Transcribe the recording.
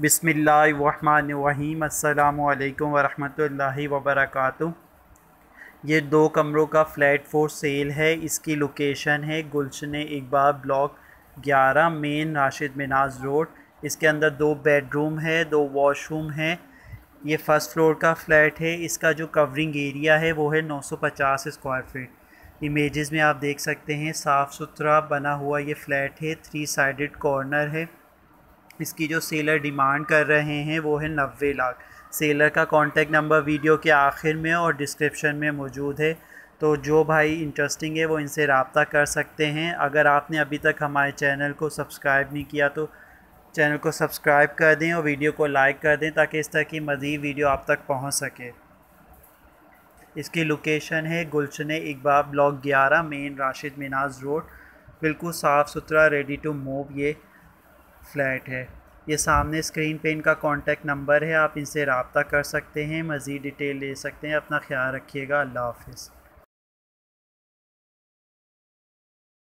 बिसमीम अल्लाम वरहमतुल्लाहि वबरकातुहू। ये दो कमरों का फ़्लैट फोर सेल है। इसकी लोकेशन है Gulshan Iqbal block 11 main Rashid Minhas road. इसके अंदर दो बेडरूम है, दो वॉशरूम है। ये फ़र्स्ट फ्लोर का फ्लैट है। इसका जो कवरिंग एरिया है वो है 950 स्क्वायर फीट। इमेजेस में आप देख सकते हैं, साफ़ सुथरा बना हुआ ये फ़्लैट है। थ्री साइडेड कॉर्नर है। इसकी जो सेलर डिमांड कर रहे हैं वो है नब्बे लाख। सेलर का कॉन्टेक्ट नंबर वीडियो के आखिर में और डिस्क्रिप्शन में मौजूद है। तो जो भाई इंटरेस्टिंग है वो इनसे रबता कर सकते हैं। अगर आपने अभी तक हमारे चैनल को सब्सक्राइब नहीं किया तो चैनल को सब्सक्राइब कर दें और वीडियो को लाइक कर दें ताकि इस तरह की मज़ीद वीडियो आप तक पहुँच सके। इसकी लोकेशन है Gulshan Iqbal block 11 main Rashid Minhas road. बिल्कुल साफ़ सुथरा रेडी टू मूव ये। फ्लैट है। ये सामने स्क्रीन पे इनका कॉन्टेक्ट नंबर है, आप इनसे रबता कर सकते हैं, मज़ीद डिटेल ले सकते हैं, अपना ख्याल रखिएगा, अल्लाह हाफिज़।